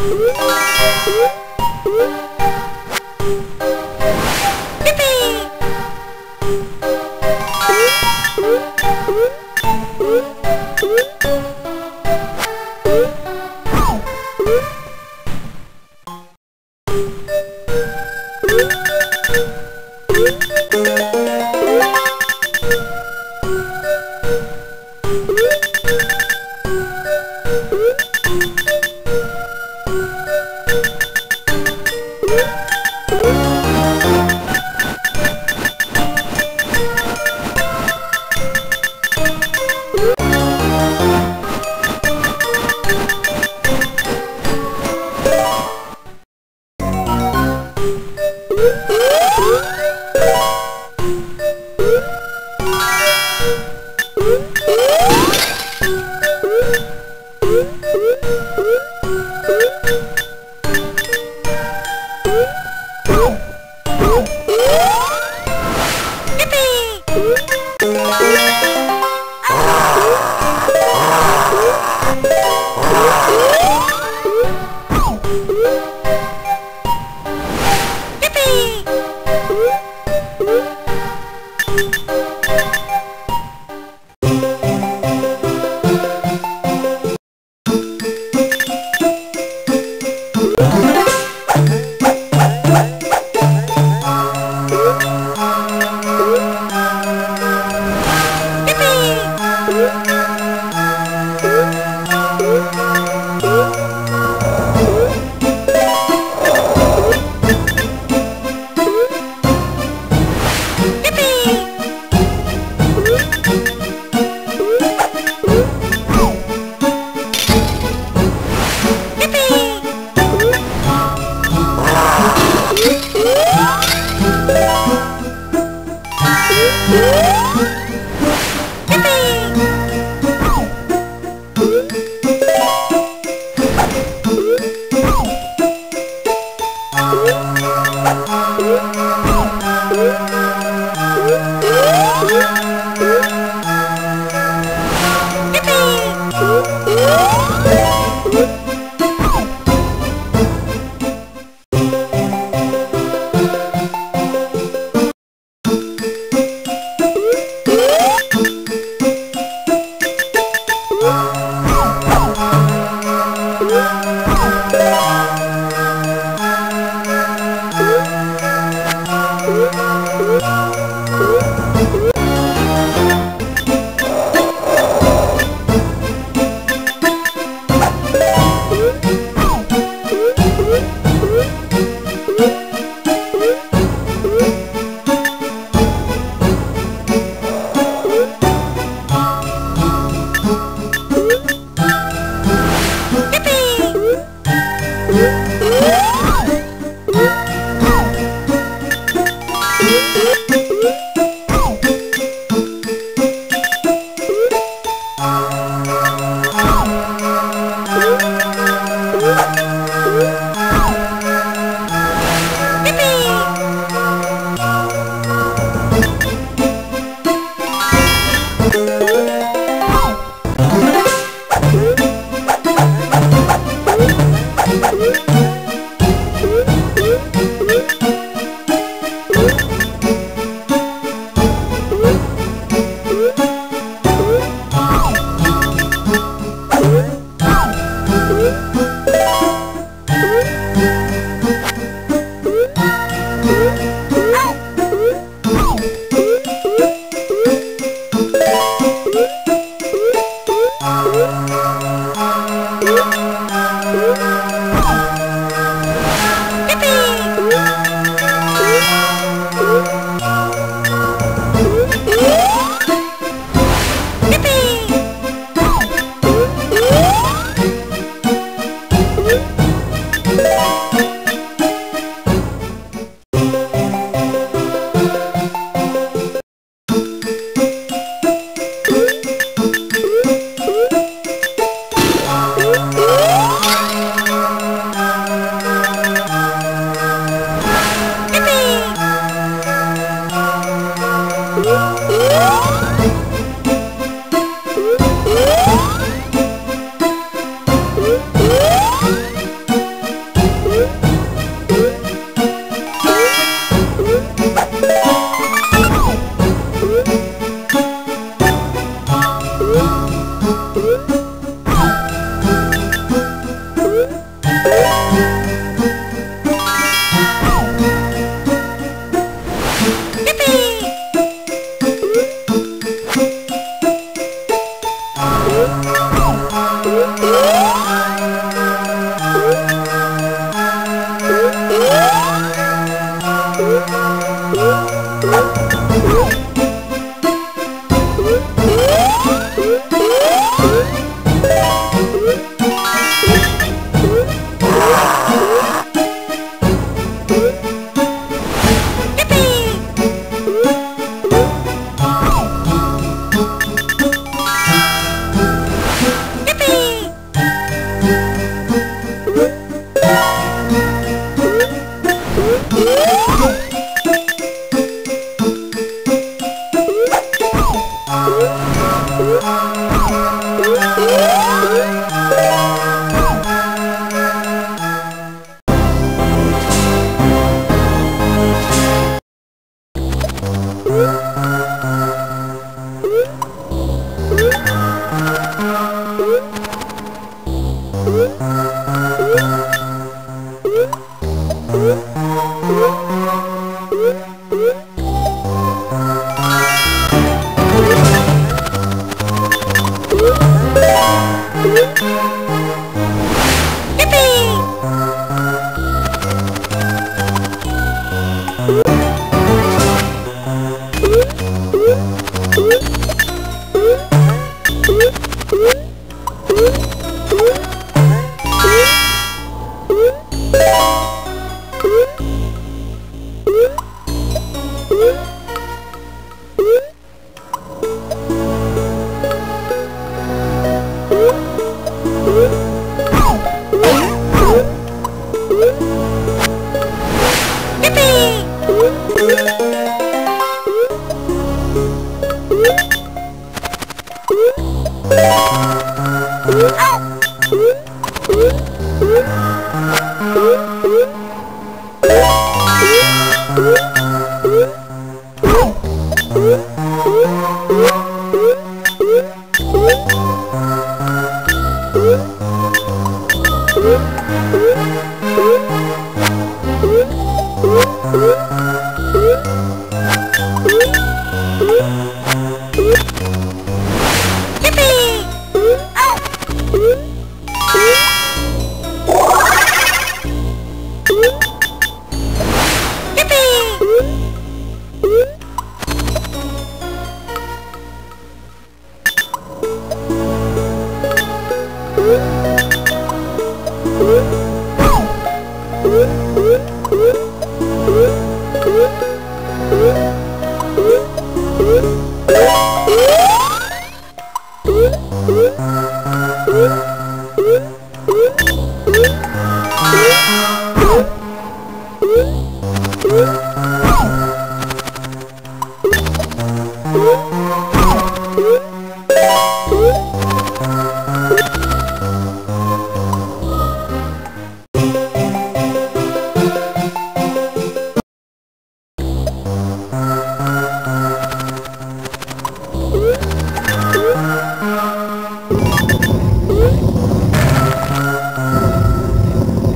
Música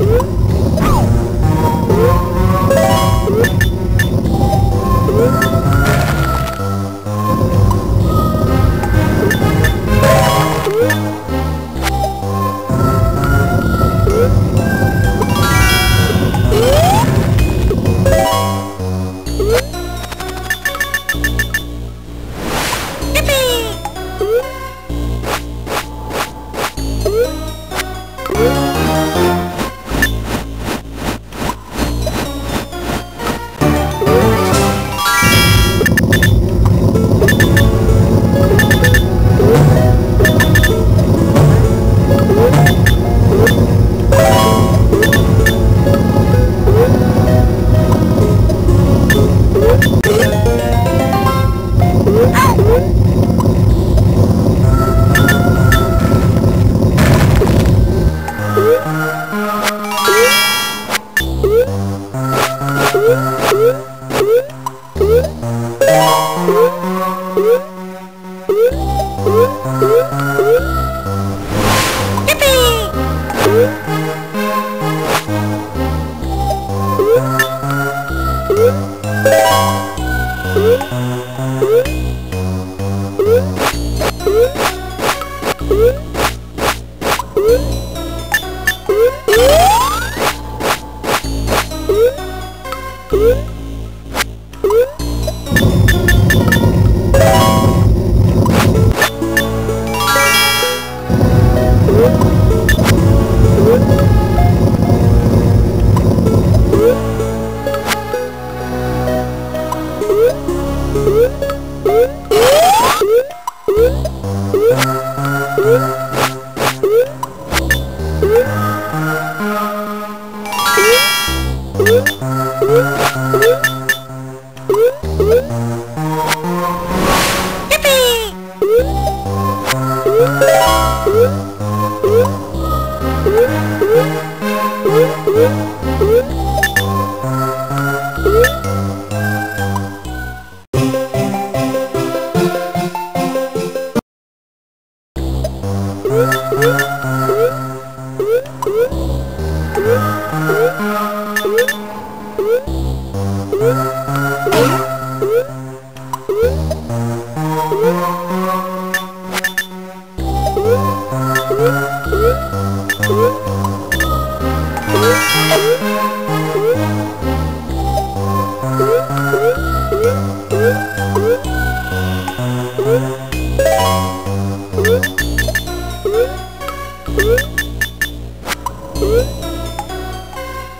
Ooh.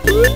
Oh.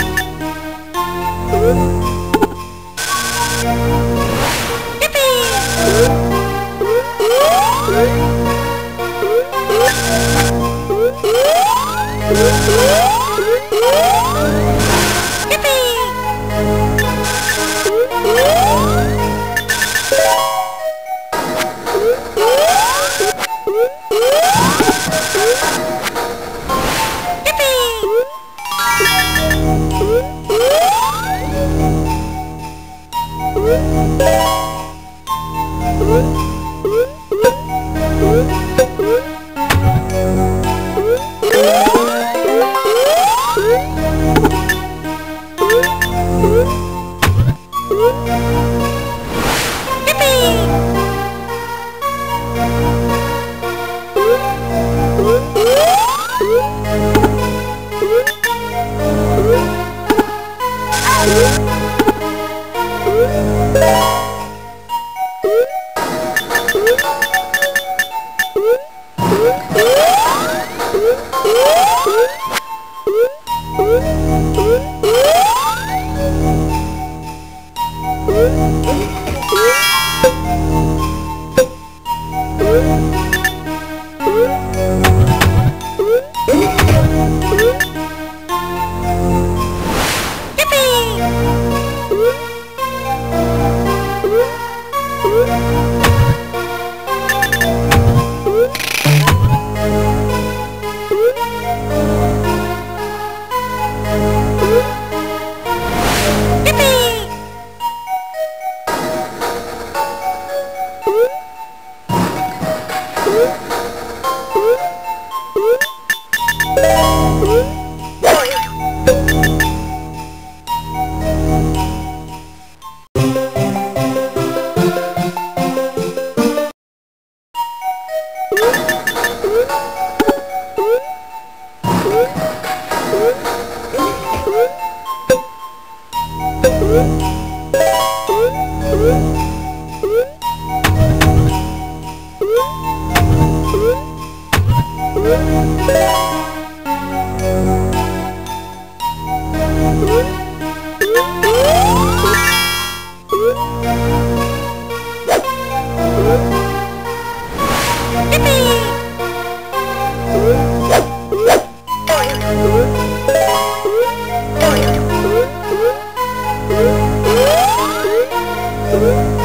Ooh.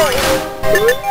บ่อย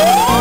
Woo!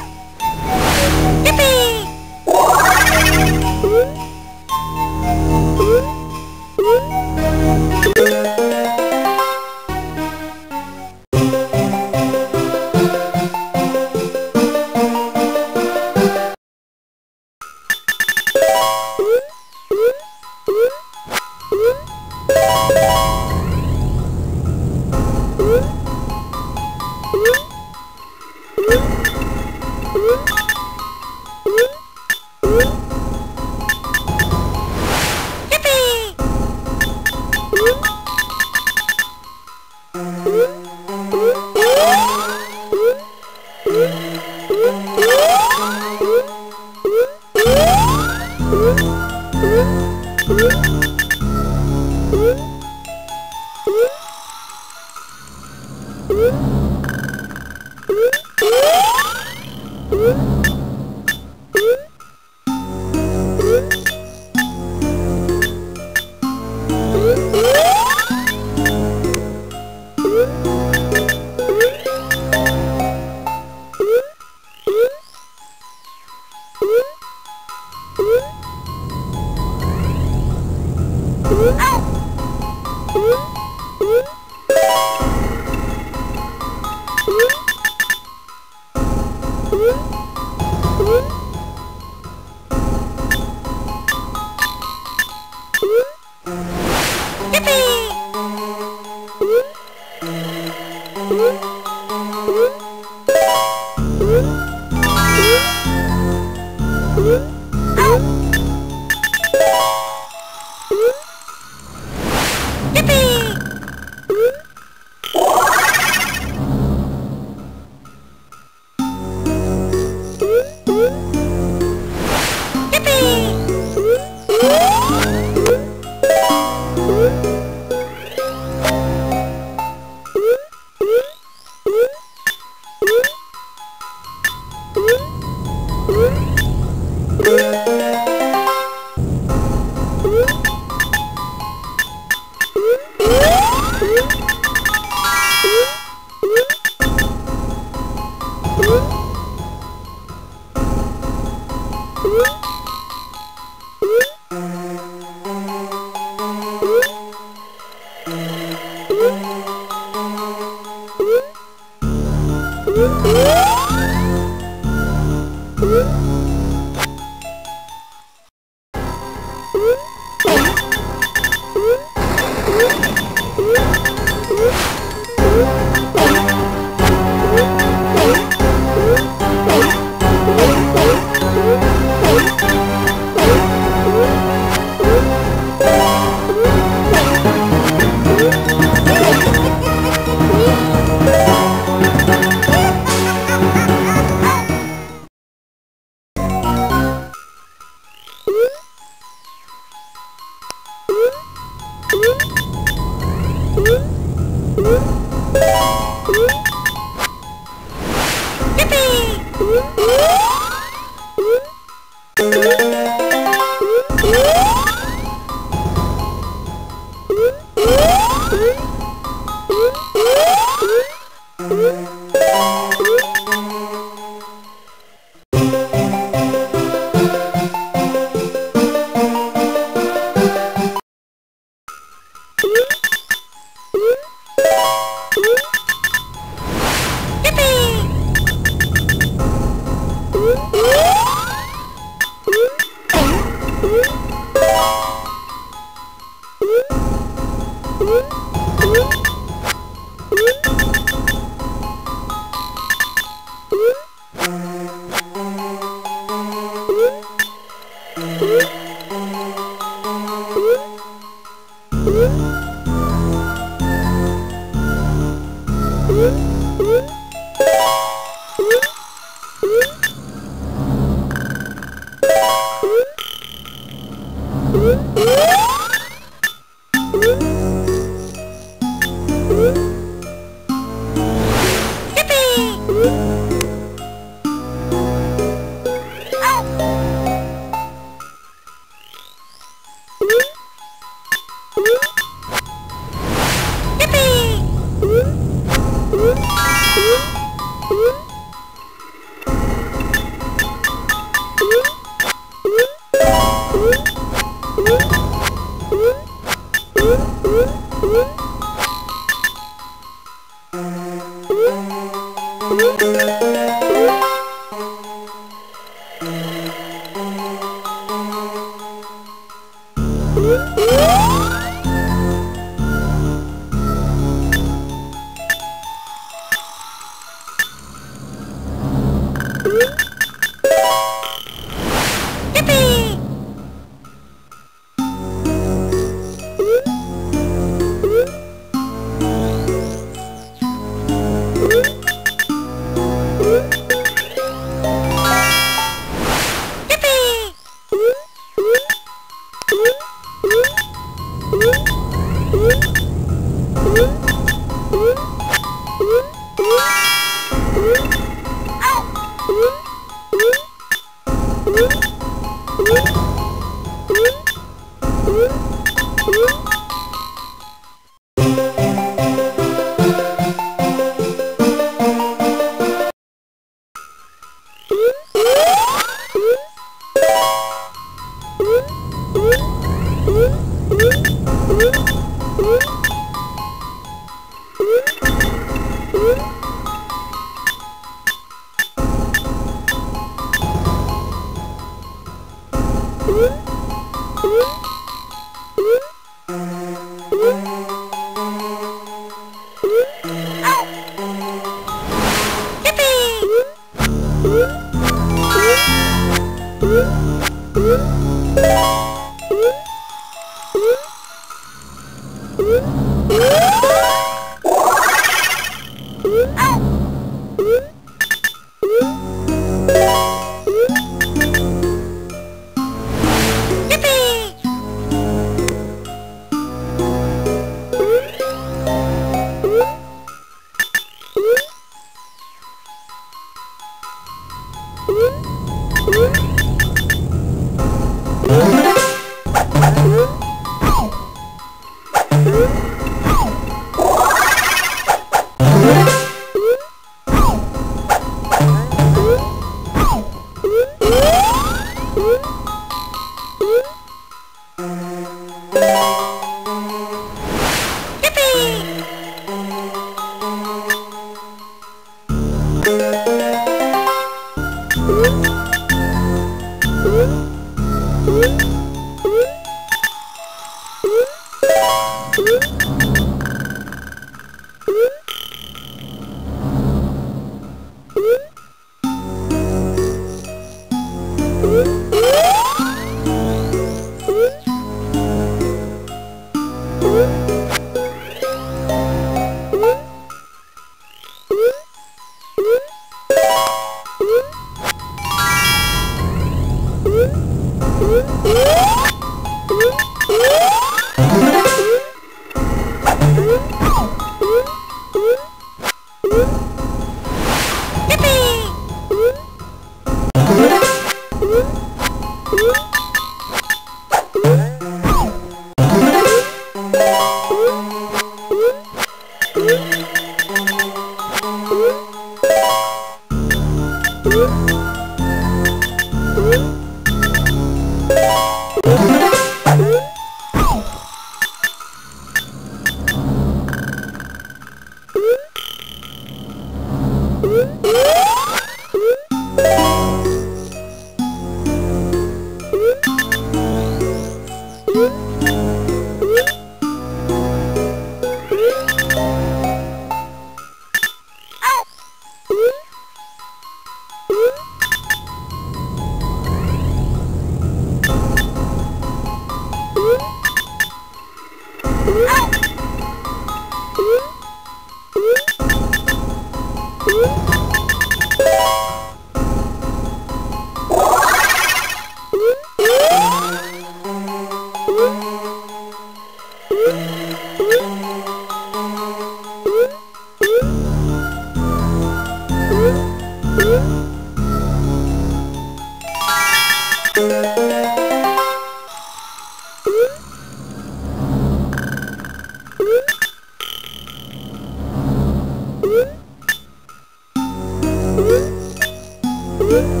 Woo!